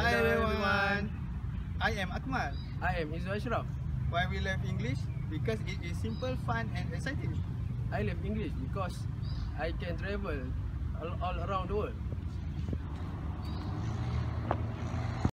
Hi everyone. I am Akmal. I am Izzul Ashraf. Why we love English? Because it is simple, fun and exciting. I love English because I can travel all, all around the world.